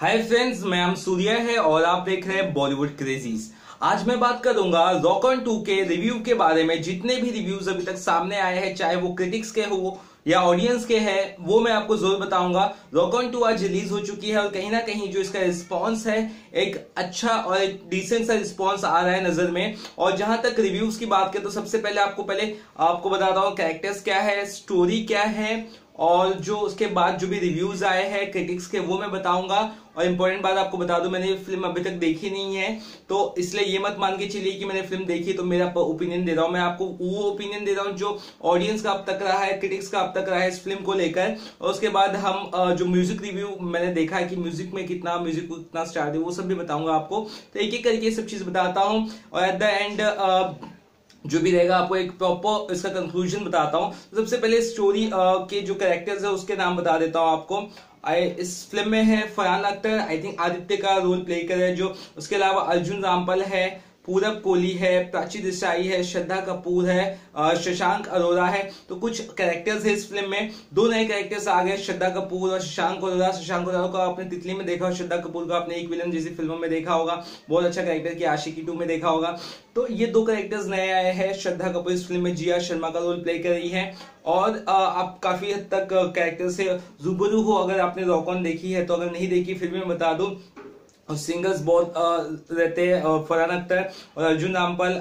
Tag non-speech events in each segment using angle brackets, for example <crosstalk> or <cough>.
Hi friends मैं हम सूर्य है और आप देख रहे हैं बॉलीवुड क्रेजीज आज मैं बात करूँगा रॉक ऑन टू के रिव्यू के बारे में। जितने भी रिव्यूज़ अभी तक सामने आए हैं, चाहे वो क्रिटिक्स के हो या ऑडियंस के हैं, वो मैं आपको ज़रूर बताऊँगा। रॉक ऑन टू आज रिलीज़ हो चुकी है और कहीं ना कहीं जो इसका रिस्पॉन्स है, एक अच्छा और एक डिसेंट सा रिस्पॉन्स आ रहा है नज़र में। और जहाँ तक रिव्यूज़ की बात करें तो सबसे पहले आपको पहले आपको बताता हूँ कैरेक्टर्स क्या है स्टोरी क्या है और जो उसके बाद जो भी रिव्यूज़ आए हैं क्रिटिक्स के, वो मैं बताऊँगा। और इम्पोर्टेंट बात आपको बता दूँ, मैंने फ़िल्म अभी तक देखी नहीं है। तो इसलिए ये मत मान के चलिए कि मैंने फ़िल्म देखी तो मेरा ओपिनियन दे रहा हूँ। मैं आपको वो ओपिनियन दे रहा हूँ जो ऑडियंस का अब तक रहा है क्रिटिक्स का अब तक रहा है इस फ़िल्म को लेकर। और उसके बाद हम जो म्यूज़िक रिव्यू मैंने देखा है कि म्यूज़िक में कितना म्यूज़िक कितना स्टार है, वो सब भी बताऊँगा आपको। तो एक एक करके सब चीज़ बताता हूँ। और एट द एंड जो भी रहेगा, आपको एक प्रॉपर इसका कंक्लूजन बताता हूँ। सबसे पहले स्टोरी के जो कैरेक्टर्स है, उसके नाम बता देता हूँ आपको। इस फ़िल्म में है फरहान अख्तर आई थिंक आदित्य का रोल प्ले कर रहे हैं जो। उसके अलावा अर्जुन रामपाल है। पूरब कोहली है, प्राची देसाई है, श्रद्धा कपूर है शशांक अरोरा है। तो कुछ कैरेक्टर्स है इस फ़िल्म में। दो नए कैरेक्टर्स आ गए, श्रद्धा कपूर और शशांक अरोरा शशांक अरोरा को आपने तितली में देखा और श्रद्धा कपूर को आपने एक विलन जैसी फ़िल्मों में देखा होगा। बहुत अच्छा कैरेक्टर की आशिकी टू में देखा होगा। तो ये दो कैरेक्टर्स नए आए हैं। श्रद्धा कपूर इस फ़िल्म में जिया शर्मा का रोल प्ले कर रही है। और आप काफ़ी हद तक कैरेक्टर से रूबरू हो। अगर आपने रॉकॉन देखी है तो अगर नहीं देखी भी मैं बता दूँ सिंगर्स बहुत रहते हैं फरहान अख्तर और अर्जुन रामपाल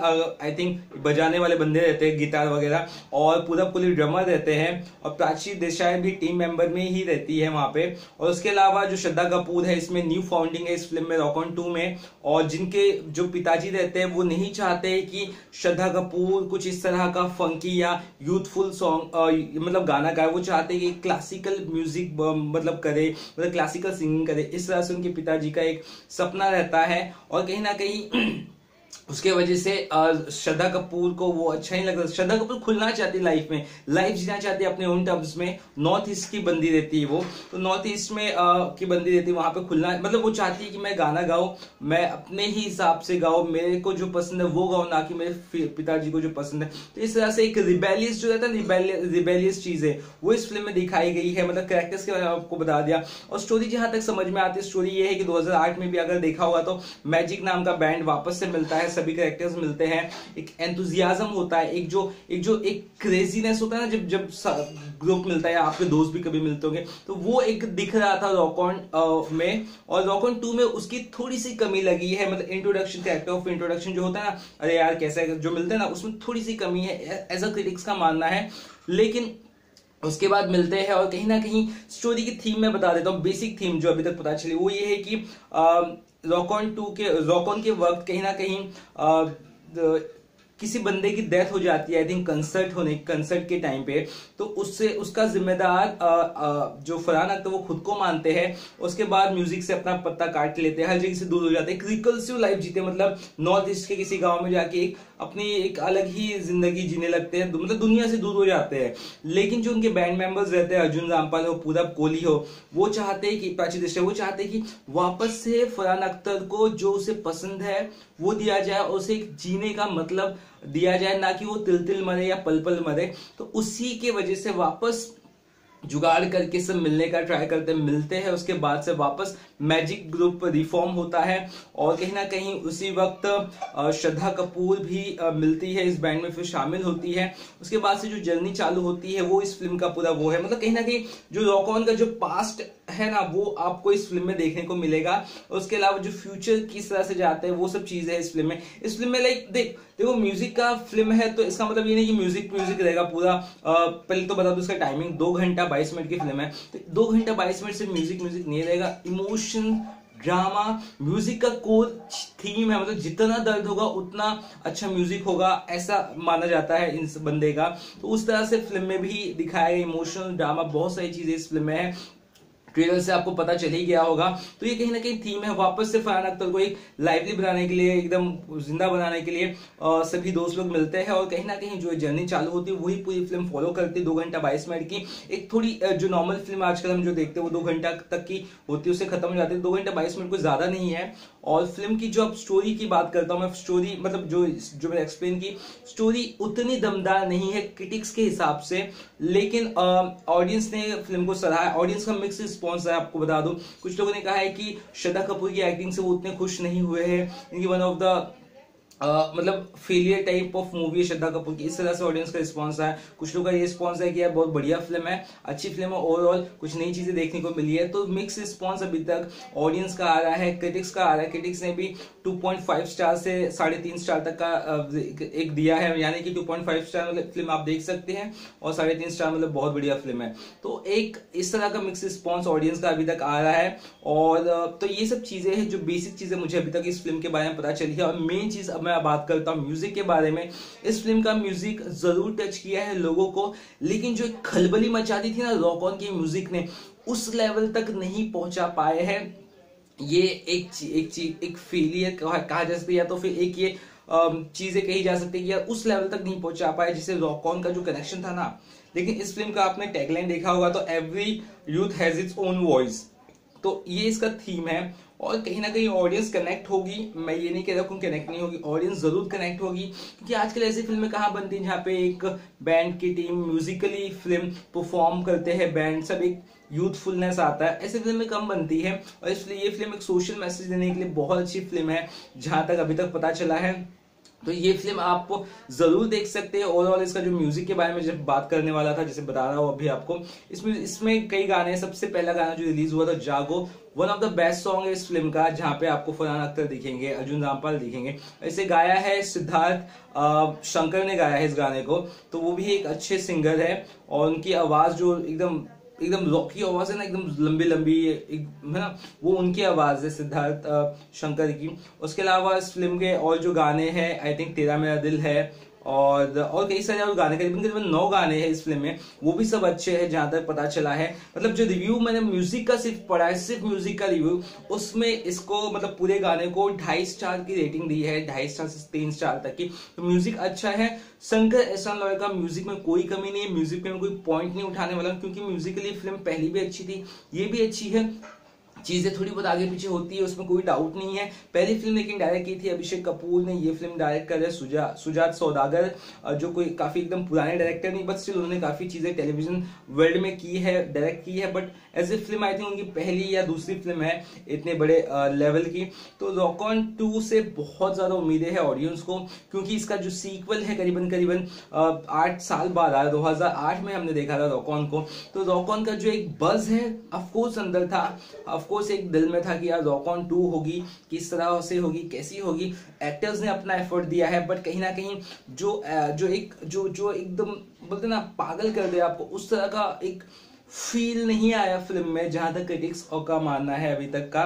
आई थिंक बजाने वाले बंदे रहते हैं, गिटार वगैरह, और पूरा पुलिस ड्रमर रहते हैं, और प्राची देसाई भी टीम मेंबर में ही रहती है वहाँ पे। और उसके अलावा जो श्रद्धा कपूर है, इसमें न्यू फाउंडिंग है इस फ़िल्म में रॉक ऑन टू में, और जिनके जो पिताजी रहते हैं, वो नहीं चाहते कि श्रद्धा कपूर कुछ इस तरह का फंकी या यूथफुल सॉन्ग मतलब गाना गाए। वो चाहते कि क्लासिकल म्यूज़िक मतलब करे मतलब क्लासिकल सिंगिंग करे। इस तरह से उनके पिताजी का एक सपना रहता है और कहीं ना कहीं <clears throat> उसके वजह से श्रद्धा कपूर को वो अच्छा नहीं लगता। श्रद्धा कपूर खुलना चाहती लाइफ में। लाइफ जीना चाहती है अपने ओन टर्म्स में। नॉर्थ ईस्ट की बंदी रहती है वो। तो नॉर्थ ईस्ट में आ, की बंदी रहती है वहाँ पे खुलना। मतलब वो चाहती है कि मैं गाना गाऊं मैं अपने ही हिसाब से गाऊं मेरे को जो पसंद है वो गाऊं ना कि मेरे पिताजी को जो पसंद है। तो इस तरह से एक रिबेलियस जो रहता है रिबेलियस चीज़ है वो इस फ़िल्म में दिखाई गई है। मतलब कैरेक्टर्स के बारे में आपको बता दिया। और स्टोरी जहाँ तक समझ में आती है स्टोरी ये है कि दो हज़ार आठ में भी अगर देखा हुआ तो मैजिक नाम का बैंड वापस से मिलता है। सभी कैरेक्टर्स मिलते हैं। एक एंथुजियाजम होता है, एक जो एक जो, एक क्रेजीनेस होता है ना, जब जब ग्रुप मिलता है आपके दोस्त भी कभी मिलते होंगे तो वो एक दिख रहा था रॉकॉन में। और रॉकॉन टू में उसकी थोड़ी सी कमी लगी है मतलब इंट्रोडक्शन कैरेक्टर ऑफ़ इंट्रोडक्शन जो होता है ना, अरे यार, कैसा जो मिलते हैं ना, उसमें थोड़ी सी कमी है एज अ क्रिटिक्स का मानना है। लेकिन उसके बाद मिलते हैं और कहीं ना कहीं स्टोरी की थीम में बता देता हूँ बेसिक थीम जो अभी तक पता चली, वो ये है कि रॉकॉन टू के रॉकॉन के वक्त कहीं ना कहीं आ, किसी बंदे की डेथ हो जाती है आई थिंक कंसर्ट होने कंसर्ट के टाइम पे तो उससे उसका जिम्मेदार जो फरहान अख्तर वो खुद को मानते हैं उसके बाद म्यूज़िक से अपना पत्ता काट लेते हैं हर जगह से दूर हो जाते हैं रिकल्सिव लाइफ जीते मतलब नॉर्थ ईस्ट के किसी गाँव में जाके एक अपनी एक अलग ही ज़िंदगी जीने लगते हैं। मतलब दुनिया से दूर हो जाते हैं। लेकिन जो उनके बैंड मेंबर्स रहते हैं, अर्जुन रामपाल हो, पूरब कोहली हो, वो चाहते हैं कि, प्राची दृष्टि वो चाहते हैं कि वापस से फरहान अख्तर को जो उसे पसंद है, वो दिया जाए और उसे जीने का मतलब दिया जाए, ना कि वो तिल तिल मरे या पल पल मरे। तो उसी के वजह से वापस जुगाड़ करके सब मिलने का ट्राई करते हैं मिलते हैं, उसके बाद से वापस मैजिक ग्रुप रिफॉर्म होता है। और कहीं ना कहीं उसी वक्त श्रद्धा कपूर भी मिलती है, इस बैंड में फिर शामिल होती है। उसके बाद से जो जर्नी चालू होती है, वो इस फ़िल्म का पूरा वो है। मतलब कहीं ना कहीं जो रॉक ऑन का जो पास्ट है ना, वो आपको इस फ़िल्म में देखने को मिलेगा। उसके अलावा जो फ्यूचर किस तरह से जाते हैं, वो सब चीज़ें है इस फ़िल्म में। इस फ़िल्म में लाइक देख, देखो म्यूज़िक का फ़िल्म है तो इसका मतलब ये नहीं कि म्यूज़िक म्यूज़िक रहेगा पूरा। पहले तो बता दो, इसका टाइमिंग दो घंटा बाईस मिनट की फ़िल्म है। तो दो घंटा बाईस मिनट से म्यूज़िक म्यूज़िक नहीं रहेगा। इमोशन ड्रामा म्यूज़िक का कोर थीम है। मतलब जितना दर्द होगा, उतना अच्छा म्यूज़िक होगा, ऐसा माना जाता है इन बंदे का। तो उस तरह से फ़िल्म में भी दिखाया गया इमोशनल ड्रामा बहुत सारी चीज़ें इस फ़िल्म में है। ट्रेलर से आपको पता चल ही गया होगा। तो ये कहीं ना कहीं थीम है वापस से फरहान अख्तर को एक लाइवली बनाने के लिए एकदम ज़िंदा बनाने के लिए आ, सभी दोस्त लोग मिलते हैं और कहीं ना कहीं जो जर्नी चालू होती है वही पूरी फ़िल्म फॉलो करती है दो घंटा बाईस मिनट की। एक थोड़ी जो नॉर्मल फ़िल्म आजकल हम जो देखते हैं वो दो घंटा तक की होती है उसे खत्म हो जाती है। दो घंटा बाईस मिनट कुछ ज़्यादा नहीं है। और फ़िल्म की जो अब स्टोरी की बात करता हूँ, मैं स्टोरी मतलब जो जो मैंने एक्सप्लेन की स्टोरी उतनी दमदार नहीं है क्रिटिक्स के हिसाब से, लेकिन ऑडियंस ने फ़िल्म को सराहा ऑडियंस का मिक्स रिस्पॉन्स है, आपको बता दूँ। कुछ लोगों ने कहा है कि श्रद्धा कपूर की एक्टिंग से वो उतने खुश नहीं हुए हैं। इनकी वन ऑफ़ द मतलब फेलियर टाइप ऑफ़ मूवी है श्रद्धा कपूर की। इस तरह से ऑडियंस का रिस्पांस है कुछ लोग का ये रिस्पॉन्स है कि यार बहुत बढ़िया फ़िल्म है, अच्छी फ़िल्म है ओवरऑल कुछ नई चीज़ें देखने को मिली है। तो मिक्स रिस्पॉन्स अभी तक ऑडियंस का आ रहा है क्रिटिक्स का आ रहा है। क्रिटिक्स ने भी 2.5 स्टार से साढ़े तीन स्टार तक का एक दिया है। यानी कि 2.5 स्टार मतलब फ़िल्म आप देख सकते हैं और साढ़े तीन स्टार मतलब बहुत बढ़िया फ़िल्म है। तो एक इस तरह का मिक्स रिस्पॉन्स ऑडियंस का अभी तक आ रहा है। और तो ये सब चीज़ें हैं जो बेसिक चीज़ें मुझे अभी तक इस फ़िल्म के बारे में पता चली है। और मेन चीज़ अब मैं बात करता हूँ म्यूज़िक के बारे में। इस फ़िल्म का म्यूज़िक ज़रूर टच किया है लोगों को लेकिन जो खलबली मचा दी थी ना रॉक ऑन की म्यूज़िक ने उस लेवल तक नहीं पहुँचा पाए हैं। ये एक ची, एक चीज़ एक फेलियर कहा जा सकता है या तो फिर एक ये चीज़ें कही जा सकती है कि यार उस लेवल तक नहीं पहुँचा पाए जिसे रॉकॉन का जो कनेक्शन था ना। लेकिन इस फ़िल्म का आपने टैगलाइन देखा होगा तो every youth has its own voice तो ये इसका थीम है। और कहीं ना कहीं ऑडियंस कनेक्ट होगी। मैं ये नहीं कह रहा हूँ कनेक्ट नहीं होगी ऑडियंस ज़रूर कनेक्ट होगी। क्योंकि आजकल ऐसी फ़िल्में कहाँ बनती हैं जहाँ पे एक बैंड की टीम म्यूजिकली फ़िल्म परफॉर्म करते हैं बैंड सब एक यूथफुलनेस आता है। ऐसी फ़िल्में कम बनती है और इसलिए ये फ़िल्म एक सोशल मैसेज देने के लिए बहुत अच्छी फ़िल्म है, जहाँ तक अभी तक पता चला है। तो ये फ़िल्म आप ज़रूर देख सकते हैं। ओवरऑल इसका जो म्यूज़िक के बारे में जब बात करने वाला था, जैसे बता रहा हूँ अभी आपको, इसमें इसमें कई गाने हैं। सबसे पहला गाना जो रिलीज़ हुआ था Jaago one of the best song है इस फ़िल्म का, जहाँ पे आपको फरहान अख्तर दिखेंगे, अर्जुन रामपाल दिखेंगे। इसे गाया है सिद्धार्थ शंकर ने गाया है इस गाने को। तो वो भी एक अच्छे सिंगर है और उनकी आवाज़ जो एकदम एकदम रॉकी आवाज़ है ना, एकदम लंबी लंबी, एक, है ना, वो उनकी आवाज़ है, सिद्धार्थ शंकर की। उसके अलावा इस फ़िल्म के और जो गाने हैं आई थिंक तेरा मेरा दिल है और और कई सारे और गाने, करीबन करीबन नौ गाने हैं इस फ़िल्म में। वो भी सब अच्छे हैं, जहाँ तक पता चला है। मतलब जो रिव्यू मैंने म्यूज़िक का सिर्फ़ पढ़ा है, सिर्फ़ म्यूज़िक का रिव्यू उसमें इसको मतलब पूरे गाने को ढाई स्टार की रेटिंग दी है, ढाई स्टार से तीन स्टार तक की। तो म्यूज़िक अच्छा है। शंकर एहसान लॉय का म्यूज़िक में कोई कमी नहीं है। म्यूज़िक में कोई पॉइंट नहीं उठाने वाला क्योंकि म्यूजिकली फ़िल्म पहली भी अच्छी थी, ये भी अच्छी है। चीज़ें थोड़ी बहुत आगे पीछे होती है, उसमें कोई डाउट नहीं है। पहली फ़िल्म लेकिन डायरेक्ट की थी अभिषेक कपूर ने, ये फ़िल्म डायरेक्ट कर सुजा, सुजात सौदागर जो कोई काफ़ी एकदम पुराने डायरेक्टर नहीं बट स्टिल उन्होंने काफ़ी चीज़ें टेलीविज़न वर्ल्ड में की है डायरेक्ट की है but as a film I think उनकी पहली या दूसरी फ़िल्म है इतने बड़े लेवल की। तो रॉकॉन टू से बहुत ज़्यादा उम्मीदें है ऑडियंस को, क्योंकि इसका जो सीक्वल है करीबन करीबन आठ साल बाद आया, दो हज़ार आठ में हमने देखा था रॉकॉन को। तो रॉकॉन का जो एक बज है अफकोर्स अंदर था अफकोर्स ऑफकोर्स एक दिल में था कि यार रॉक ऑन टू होगी, किस तरह से होगी, कैसी होगी। एक्टर्स ने अपना एफर्ट दिया है बट कहीं ना कहीं जो जो एक, जो जो एकदम बोलते ना, पागल कर दे आपको, उस तरह का एक फील नहीं आया फ़िल्म में, जहाँ तक क्रिटिक्स का मानना है अभी तक का।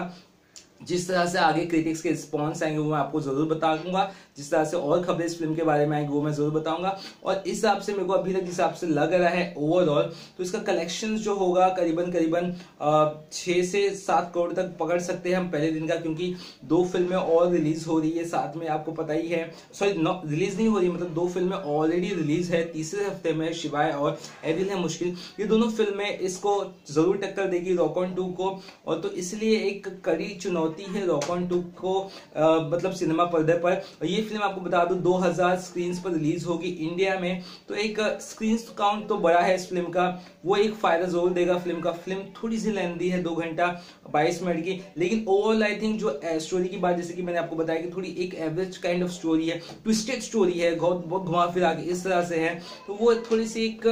जिस तरह से आगे क्रिटिक्स के रिस्पॉन्स आएँगे वो मैं आपको ज़रूर बताऊँगा जिस तरह से और खबरें इस फ़िल्म के बारे में आएँगी वो मैं ज़रूर बताऊँगा। और इस हिसाब से मेरे को अभी तक जिस हिसाब से लग रहा है ओवरऑल तो इसका कलेक्शन जो होगा करीबन करीबन छह से सात करोड़ तक पकड़ सकते हैं हम पहले दिन का, क्योंकि दो फ़िल्में और रिलीज़ हो रही है, साथ में आपको पता ही है। सॉरी रिलीज़ नहीं हो रही मतलब दो फ़िल्में ऑलरेडी रिलीज़ है, तीसरे हफ़्ते में शिवाय और एदिल है मुश्किल। ये दोनों फ़िल्में इसको ज़रूर टक्कर देगी रॉकॉन टू को। और तो इसलिए एक कड़ी चुनौती है रॉकॉन टू को आ, मतलब सिनेमा पर्दे पर। ये फ़िल्म आपको बता दूँ 2000 स्क्रीन पर रिलीज़ होगी इंडिया में। तो एक स्क्रीन काउंट तो बड़ा है इस फ़िल्म का। वो एक फ़ायदा ज़रूर देगा फ़िल्म का। फ़िल्म थोड़ी सी लेंदी है दो घंटा बाईस मिनट की। लेकिन ओवरऑल आई थिंक जो स्टोरी की बात जैसे कि मैंने आपको बताया कि थोड़ी एक एवरेज काइंड ऑफ़ स्टोरी है ट्विस्टेड स्टोरी है बहुत घुमा फिरा के इस तरह से है। तो वो थोड़ी सी एक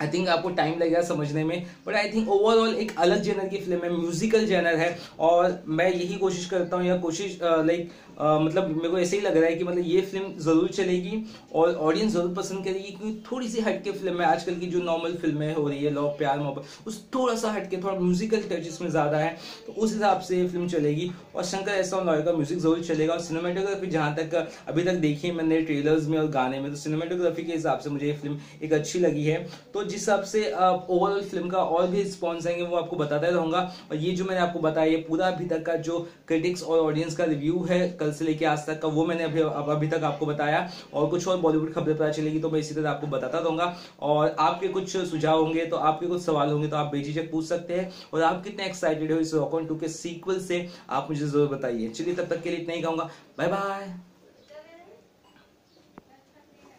आई थिंक आपको टाइम लगेगा समझने में बट आई थिंक ओवरऑल एक अलग जेनर की फ़िल्म है म्यूजिकल जेनर है, और मैं यही कोशिश करता हूँ या कोशिश लाइक मतलब मेरे को ऐसे ही लग रहा है कि मतलब ये फ़िल्म ज़रूर चलेगी और ऑडियंस ज़रूर पसंद करेगी क्योंकि थोड़ी सी हटके फ़िल्म है। आजकल की जो नॉर्मल फ़िल्में हो रही है लव प्यार, मोहब्बत, उस थोड़ा सा हटके, थोड़ा म्यूजिकल टच इसमें ज़्यादा है तो उस हिसाब से ये फ़िल्म चलेगी। और शंकर ऐसा लॉय का म्यूज़िक ज़रूर चलेगा। और सिनेमाटोग्राफी जहाँ तक अभी तक देखी है मैंने ट्रेलर्स में और गाने में तो सिनेमाटोग्राफी के हिसाब से मुझे ये फ़िल्म एक अच्छी लगी है। तो जिस हिसाब से ओवरऑल फ़िल्म का और भी रिस्पॉन्स आएँगे, वो आपको बताता रहूँगा। और ये जो मैंने आपको बताया पूरा अभी तक का जो क्रिटिक्स और ऑडियंस का रिव्यू है, कल से लेके आज तक का, वो मैंने अभी अभी तक आपको बताया। और कुछ और बॉलीवुड खबरें पता चलेगी तो मैं इसी तरह आपको बताता रहूँगा। और आपके कुछ सुझाव होंगे तो आपके कुछ सवाल होंगे तो आप बेझिझक पूछ सकते हैं। और आप कितने एक्साइटेड हो इस रॉकॉन टू के सीक्वल से, आप मुझे ज़रूर बताइए। चलिए, तब तक के लिए इतना ही कहूँगा। Bye bye